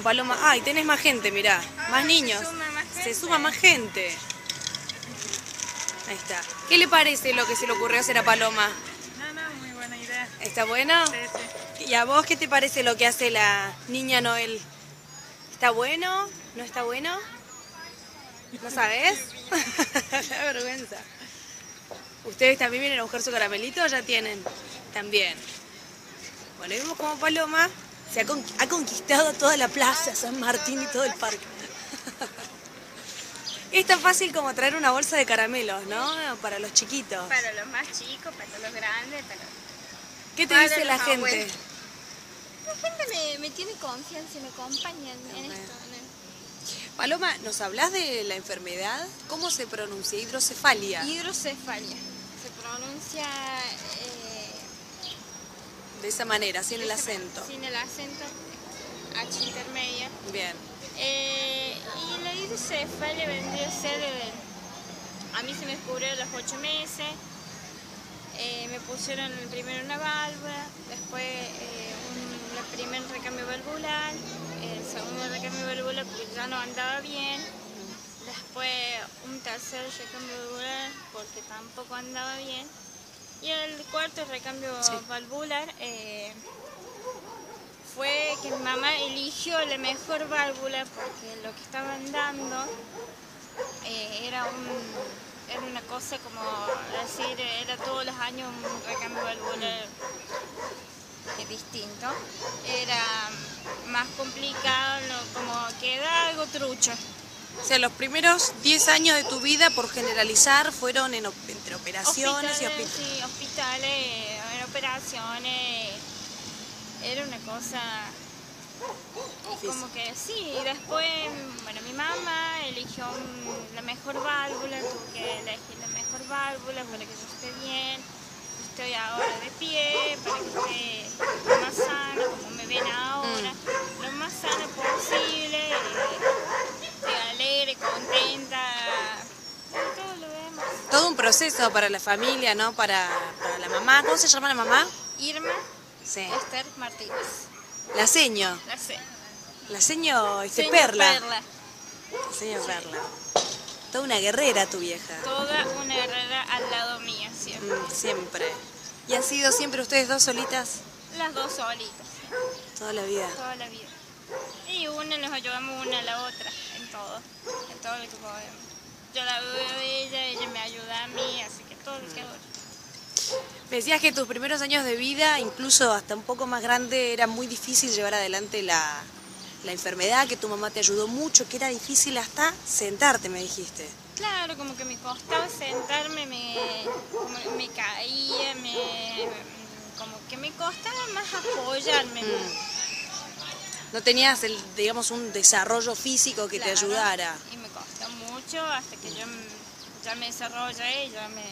Paloma, ay, tenés más gente, mirá, más niños. suma más Se suma más gente. Ahí está. ¿Qué le parece lo que se le ocurrió hacer a Paloma? No, no, muy buena idea. ¿Está bueno? Sí, sí. ¿Y a vos qué te parece lo que hace la niña Noel? ¿Está bueno? ¿No está bueno? ¿No sabes? da vergüenza. ¿Ustedes también vienen a buscar su caramelito o ya tienen? También. Bueno, y vemos como Paloma se ha, con- ha conquistado toda la plaza, San Martín y todo el parque. es tan fácil como traer una bolsa de caramelos, ¿no? Para los chiquitos. Para los más chicos, para los grandes, para... ¿Qué te para dice los la gente? abuelos. La gente me, me tiene confianza y me acompaña en esto. Paloma, ¿nos hablas de la enfermedad? ¿Cómo se pronuncia? Hidrocefalia. Hidrocefalia. Se pronuncia... eh, De esa manera, sin el de acento. manera, Sin el acento. H intermedia. Bien. Eh, y la hidrocefalia vendría a ser... a mí se me descubrió a los 8 meses. Eh, me pusieron primero una válvula, después eh, un, la primer recambio valvular, el segundo recambio valvular porque ya no andaba bien, después un tercer recambio valvular porque tampoco andaba bien, y el cuarto recambio Sí. valvular eh, fue que mi mamá eligió la mejor válvula porque lo que estaban dando eh, era un era una cosa como decir era todos los años un recambio valvular eh, distinto. Era más complicado como que era algo trucho O sea, los primeros 10 años de tu vida, por generalizar, fueron en, entre operaciones y hospitales, sí, hospitales en operaciones era una cosa como que sí, y después, bueno, mi mamá eligió la mejor válvula, tuve que elegir la mejor válvula para que yo esté bien. Estoy ahora de pie, para que esté lo más sana, como me ven ahora, lo más sana posible, eh, estoy alegre, contenta, todo lo demás. Todo un proceso para la familia, ¿no? Para, para la mamá. ¿Cómo se llama la mamá? Irma Sí. Esther Martínez, La seño. la sé. La seño, este, Señor Perla. Perla. La seño Perla. Toda una guerrera tu vieja. Toda una herrera al lado mía siempre. Mm, siempre. ¿Y han sido siempre ustedes dos solitas? Las dos solitas, Toda la vida. toda la vida. Y una nos ayudamos una a la otra en todo, en todo lo que podemos. Yo la ayudo a ella, ella me ayuda a mí, así que todo lo que hago. Me decías que tus primeros años de vida, incluso hasta un poco más grande, era muy difícil llevar adelante la, la enfermedad, que tu mamá te ayudó mucho, que era difícil hasta sentarte, me dijiste. Claro, como que me costaba sentarme, me, como me caía, me, como que me costaba más apoyarme. No tenías, el, digamos, un desarrollo físico que te ayudara. Y mucho hasta que yo ya me desarrollé y ya me.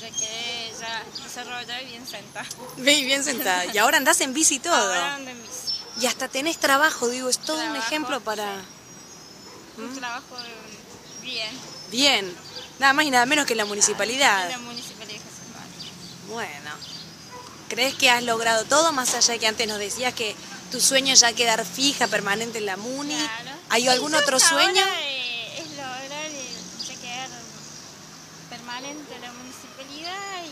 Ya quedé ya desarrollada y bien sentada. Bien, bien sentada. Y ahora andás en bici y todo. Ahora ando en bici. Y hasta tenés trabajo, digo, es todo un Trabajo, ejemplo para... sí. Un trabajo eh, bien. Bien. Nada más y nada menos que en la municipalidad. En la municipalidad de. Bueno. ¿Crees que has logrado todo más allá de que antes nos decías que tu sueño ya quedar fija, permanente en la muni? Claro. ¿Hay algún otro sueño? ahora, eh, es lograr eh, ya quedar permanente en la municipalidad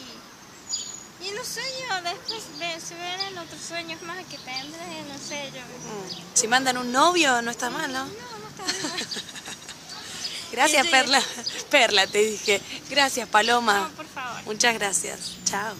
y, y los sueños después ve- se verán otros sueños más que tendré, no sé yo. Mm. Si mandan un novio, no está mal, ¿no? No, no está bien. Gracias. Perla. Perla, te dije. Gracias, Paloma. No, por favor. Muchas gracias. Chao.